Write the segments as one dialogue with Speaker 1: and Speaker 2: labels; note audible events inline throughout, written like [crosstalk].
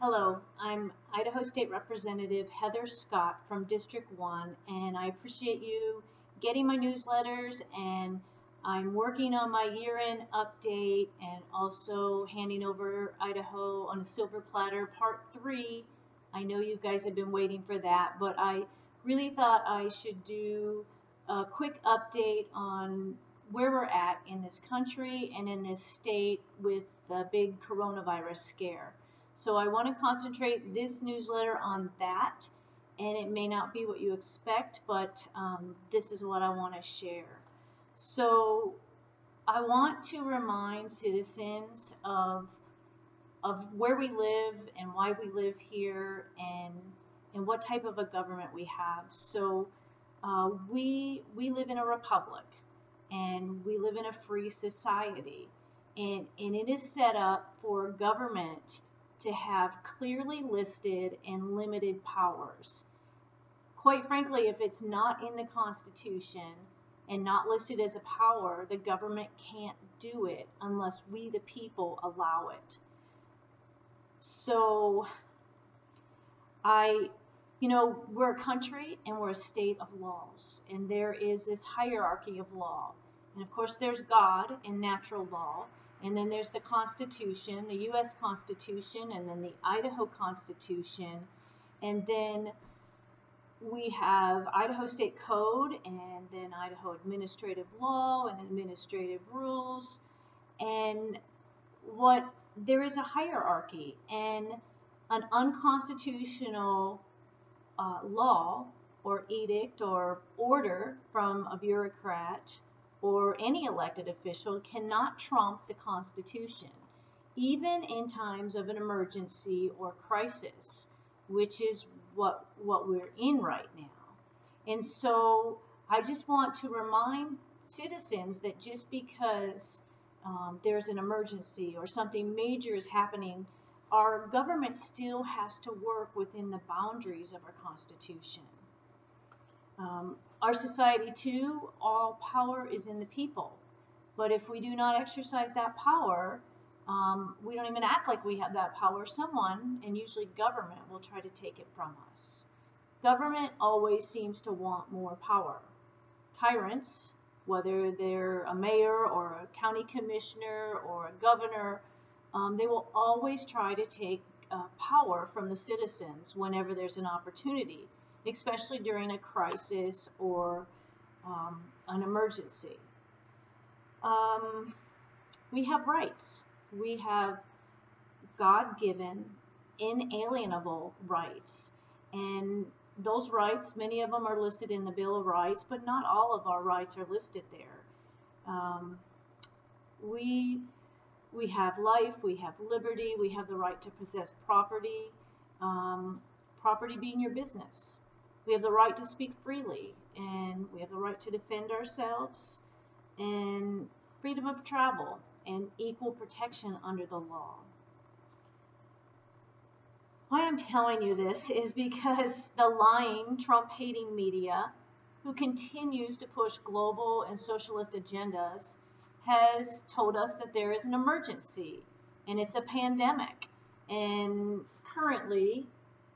Speaker 1: Hello, I'm Idaho State Representative Heather Scott from District 1, and I appreciate you getting my newsletters and I'm working on my year-end update and also handing over Idaho on a silver platter part 3. I know you guys have been waiting for that, but I really thought I should do a quick update on where we're at in this country and in this state with the big coronavirus scare. So I want to concentrate this newsletter on that, and it may not be what you expect, but um, this is what I want to share. So I want to remind citizens of of where we live and why we live here and and what type of a government we have. So uh, we we live in a republic and we live in a free society and and it is set up for government to have clearly listed and limited powers. Quite frankly, if it's not in the Constitution and not listed as a power, the government can't do it unless we, the people, allow it. So, I, you know, we're a country and we're a state of laws, and there is this hierarchy of law. And of course, there's God and natural law, and then there's the Constitution, the U.S. Constitution, and then the Idaho Constitution. And then we have Idaho State Code, and then Idaho Administrative Law and Administrative Rules. And what there is a hierarchy, and an unconstitutional uh, law or edict or order from a bureaucrat or any elected official cannot trump the Constitution, even in times of an emergency or crisis, which is what, what we're in right now. And so I just want to remind citizens that just because um, there's an emergency or something major is happening, our government still has to work within the boundaries of our Constitution. Um, our society, too, all power is in the people. But if we do not exercise that power, um, we don't even act like we have that power. Someone, and usually government, will try to take it from us. Government always seems to want more power. Tyrants, whether they're a mayor or a county commissioner or a governor, um, they will always try to take uh, power from the citizens whenever there's an opportunity especially during a crisis or um, an emergency. Um, we have rights. We have God given, inalienable rights. And those rights, many of them are listed in the Bill of Rights, but not all of our rights are listed there. Um, we, we have life, we have liberty, we have the right to possess property, um, property being your business. We have the right to speak freely, and we have the right to defend ourselves, and freedom of travel, and equal protection under the law. Why I'm telling you this is because the lying, Trump hating media, who continues to push global and socialist agendas, has told us that there is an emergency and it's a pandemic. And currently,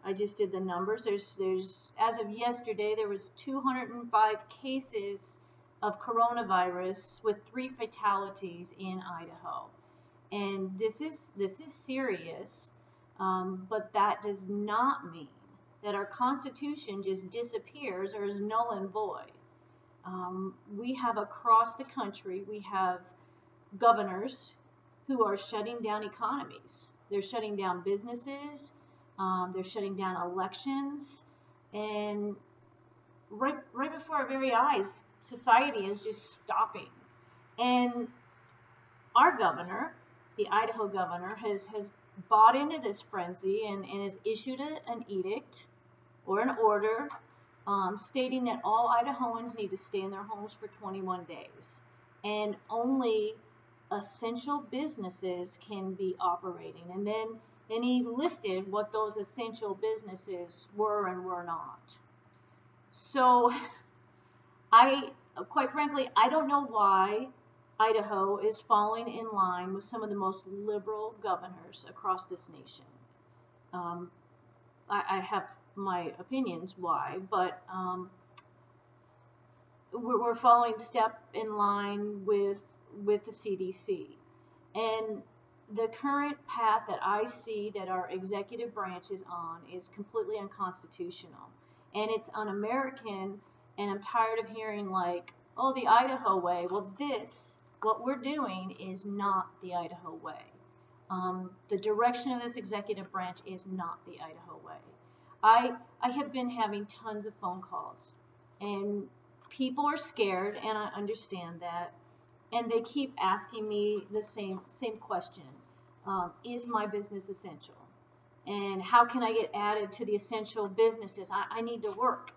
Speaker 1: I just did the numbers. There's, there's, as of yesterday, there was 205 cases of coronavirus with three fatalities in Idaho. And this is, this is serious, um, but that does not mean that our Constitution just disappears or is null and void. Um, we have across the country, we have governors who are shutting down economies. They're shutting down businesses, um, they're shutting down elections, and right right before our very eyes, society is just stopping. And our governor, the Idaho governor, has has bought into this frenzy and, and has issued a, an edict or an order um, stating that all Idahoans need to stay in their homes for 21 days. And only essential businesses can be operating. And then and he listed what those essential businesses were and were not. So I, quite frankly, I don't know why Idaho is falling in line with some of the most liberal governors across this nation. Um, I, I, have my opinions why, but um, we're, we're following step in line with with the CDC, and the current path that I see that our executive branch is on is completely unconstitutional, and it's un-American. And I'm tired of hearing like, "Oh, the Idaho way." Well, this what we're doing is not the Idaho way. Um, the direction of this executive branch is not the Idaho way. I I have been having tons of phone calls, and people are scared, and I understand that, and they keep asking me the same same question: um, Is my business essential? And how can I get added to the essential businesses? I, I need to work.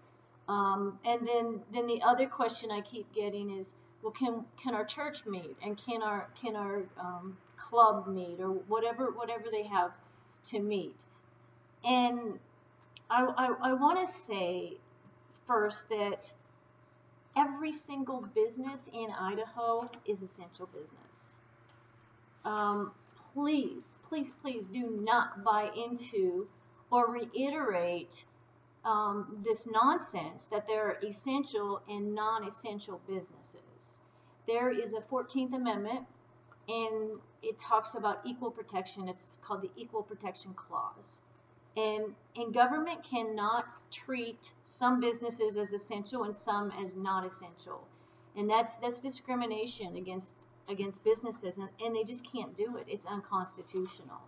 Speaker 1: Um, and then then the other question I keep getting is, well, can can our church meet and can our can our um, club meet or whatever whatever they have to meet? And I, I, I want to say first that every single business in Idaho is essential business. Um, please, please, please do not buy into or reiterate um, this nonsense that there are essential and non-essential businesses. There is a 14th Amendment and it talks about equal protection. It's called the Equal Protection Clause. And, and government cannot treat some businesses as essential and some as not essential. And that's, that's discrimination against, against businesses, and, and they just can't do it. It's unconstitutional.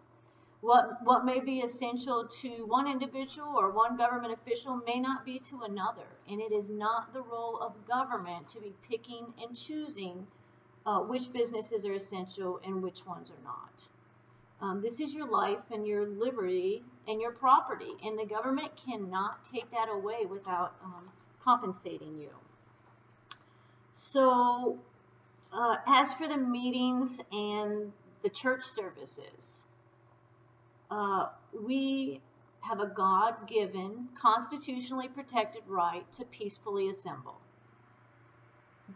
Speaker 1: What, what may be essential to one individual or one government official may not be to another, and it is not the role of government to be picking and choosing uh, which businesses are essential and which ones are not. Um, this is your life and your liberty and your property, and the government cannot take that away without um, compensating you. So, uh, as for the meetings and the church services, uh, we have a God given, constitutionally protected right to peacefully assemble.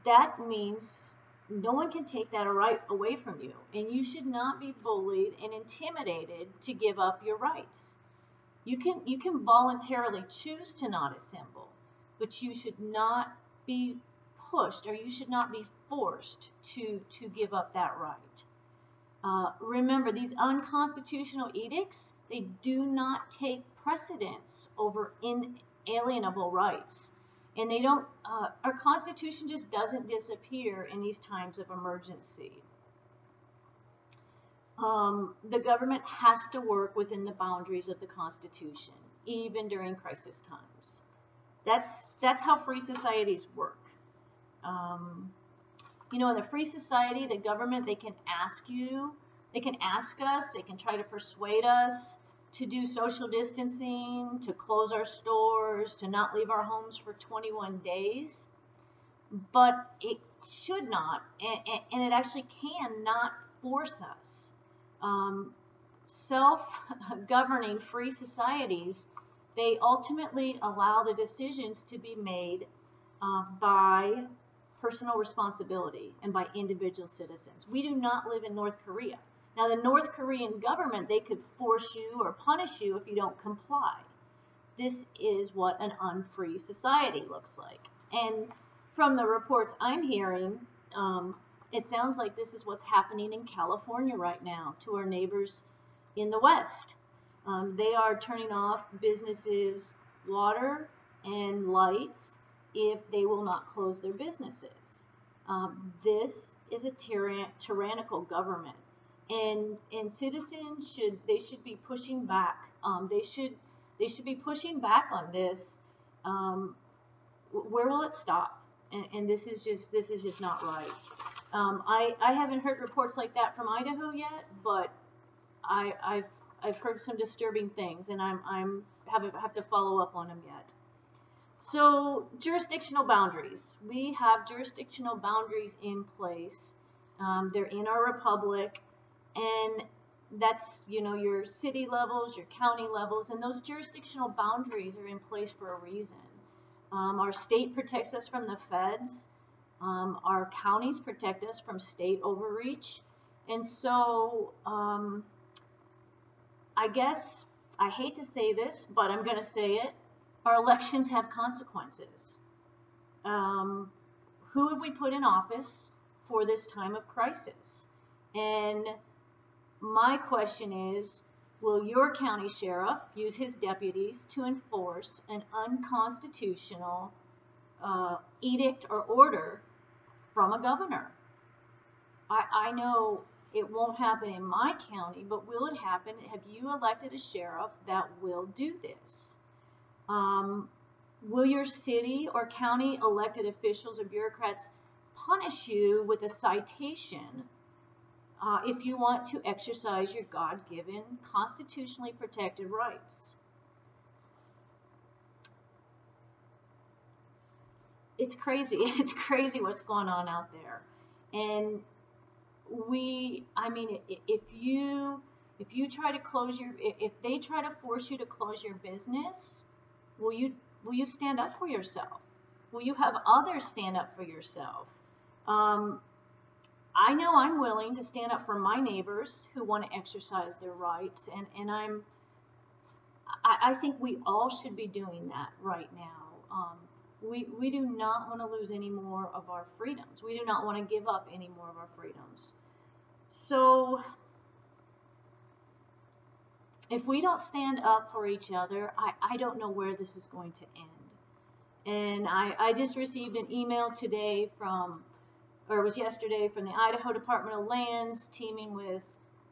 Speaker 1: That means no one can take that right away from you, and you should not be bullied and intimidated to give up your rights. You can you can voluntarily choose to not assemble, but you should not be pushed or you should not be forced to to give up that right. Uh, remember, these unconstitutional edicts, they do not take precedence over inalienable rights. And they don't, uh, our Constitution just doesn't disappear in these times of emergency. Um, the government has to work within the boundaries of the Constitution, even during crisis times. That's, that's how free societies work. Um, you know, in the free society, the government, they can ask you, they can ask us, they can try to persuade us to do social distancing, to close our stores, to not leave our homes for 21 days. But it should not, and, it actually cannot force us. Um, self-governing free societies, they ultimately allow the decisions to be made uh, by personal responsibility and by individual citizens. We do not live in North Korea. Now, the North Korean government, they could force you or punish you if you don't comply. This is what an unfree society looks like. And from the reports I'm hearing, um, it sounds like this is what's happening in California right now to our neighbors in the West. Um, they are turning off businesses' water and lights if they will not close their businesses. Um, this is a tyran tyrannical government, and and citizens should they should be pushing back. Um, they should they should be pushing back on this. Um, where will it stop? And, and, this is just this is just not right. Um, I I haven't heard reports like that from Idaho yet, but I I've I've heard some disturbing things, and I'm I'm have have to follow up on them yet. So jurisdictional boundaries. We have jurisdictional boundaries in place. Um, they're in our republic, and that's you know your city levels, your county levels, and those jurisdictional boundaries are in place for a reason. Um, our state protects us from the feds. Um, our counties protect us from state overreach, and so um, I guess I hate to say this, but I'm going to say it. Our elections have consequences. Um, who have we put in office for this time of crisis? And my question is Will your county sheriff use his deputies to enforce an unconstitutional uh, edict or order from a governor? I, I know it won't happen in my county, but will it happen? Have you elected a sheriff that will do this? Um, will your city or county elected officials or bureaucrats punish you with a citation uh, if you want to exercise your God given, constitutionally protected rights. It's crazy. [laughs] It's crazy what's going on out there. And we, I mean, if you if you try to close your if they try to force you to close your business will you will you stand up for yourself will you have others stand up for yourself um, I know I'm willing to stand up for my neighbors who want to exercise their rights, and, and I'm, I, I think we all should be doing that right now. Um, we, we do not want to lose any more of our freedoms. We do not want to give up any more of our freedoms. So, if we don't stand up for each other, I, I don't know where this is going to end. And I, I just received an email today from or it was yesterday from the Idaho Department of Lands teaming with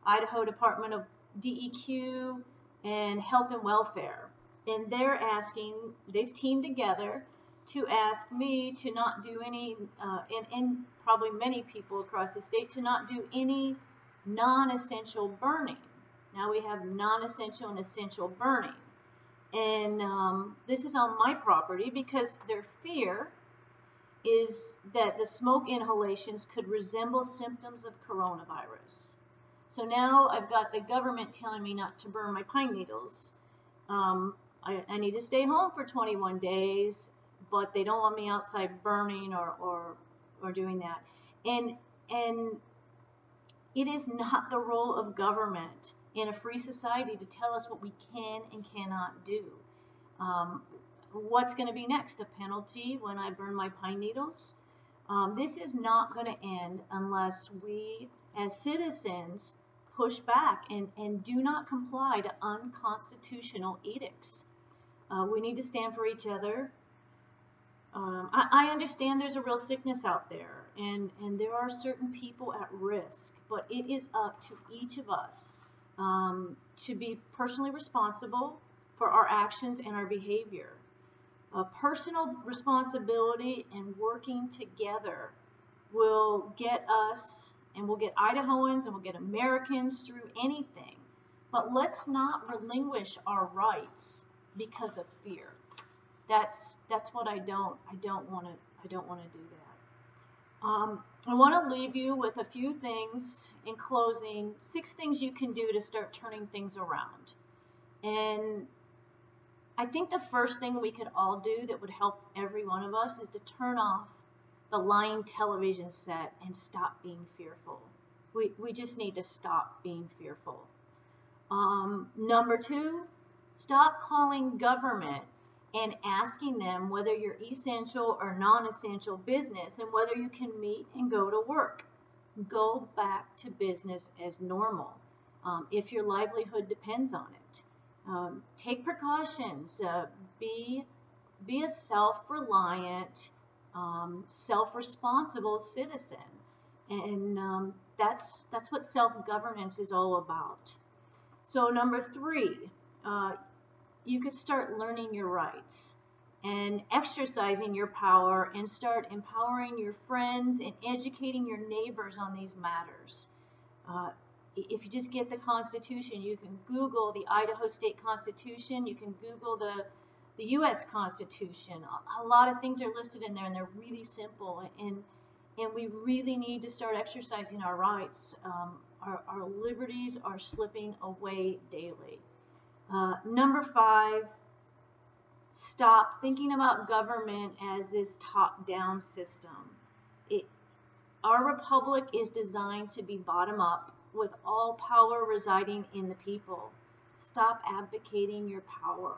Speaker 1: Idaho Department of DEQ and Health and Welfare. And they're asking, they've teamed together to ask me to not do any, uh, and, and probably many people across the state, to not do any non essential burning. Now we have non essential and essential burning. And um, this is on my property because their fear is that the smoke inhalations could resemble symptoms of coronavirus. So now I've got the government telling me not to burn my pine needles. Um, I, I, need to stay home for 21 days, but they don't want me outside burning or, or, or doing that. And, and it is not the role of government in a free society to tell us what we can and cannot do. Um, what's going to be next? A penalty when I burn my pine needles? Um, this is not going to end unless we, as citizens, push back and, and do not comply to unconstitutional edicts. Uh, we need to stand for each other. Um, I, I, understand there's a real sickness out there, and, and there are certain people at risk, but it is up to each of us um, to be personally responsible for our actions and our behavior. A personal responsibility and working together will get us and we'll get Idahoans and we'll get Americans through anything. But let's not relinquish our rights because of fear. That's that's what I don't I don't want to I don't want to do that. Um, I want to leave you with a few things in closing. Six things you can do to start turning things around. And I think the first thing we could all do that would help every one of us is to turn off the lying television set and stop being fearful. We, we just need to stop being fearful. Um, number two, stop calling government and asking them whether you're essential or non essential business and whether you can meet and go to work. Go back to business as normal um, if your livelihood depends on it. Um, take precautions. Uh, be be a self-reliant, um, self-responsible citizen, and um, that's that's what self-governance is all about. So number three, uh, you could start learning your rights and exercising your power and start empowering your friends and educating your neighbors on these matters. Uh, if you just get the Constitution, you can Google the Idaho State Constitution, you can Google the the U.S. Constitution. A, lot of things are listed in there, and they're really simple. And and we really need to start exercising our rights. Um, our, our liberties are slipping away daily. Uh, number five, stop thinking about government as this top-down system. It, our republic is designed to be bottom up with all power residing in the people. stop advocating your power.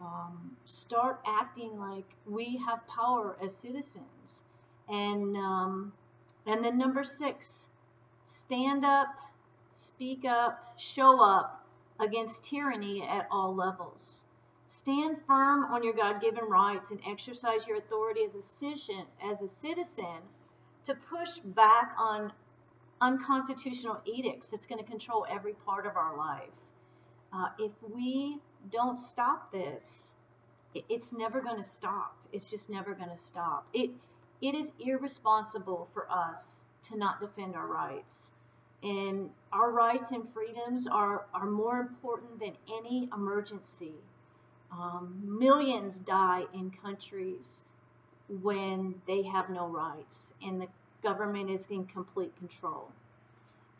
Speaker 1: Um, start acting like we have power as citizens. And um, and then number six, stand up, speak up, show up against tyranny at all levels. Stand firm on your God-given rights and exercise your authority as a citizen, as a citizen to push back on unconstitutional edicts that's going to control every part of our life. Uh, if we don't stop this, it's never going to stop. It's just never going to stop. It it is irresponsible for us to not defend our rights. And our rights and freedoms are, are more important than any emergency. Um, millions die in countries when they have no rights and the government is in complete control.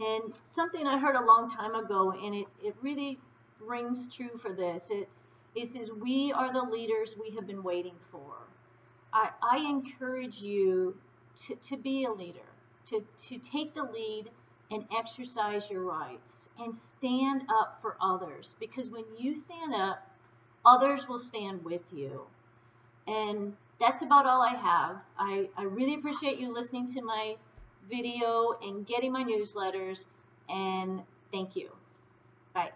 Speaker 1: And something I heard a long time ago, and it, it really rings true for this. It, it says, We are the leaders we have been waiting for. I, I encourage you to, to be a leader, to, to take the lead and exercise your rights and stand up for others because when you stand up, others will stand with you. And that's about all I have. I, I really appreciate you listening to my video and getting my newsletters. And thank you. Bye.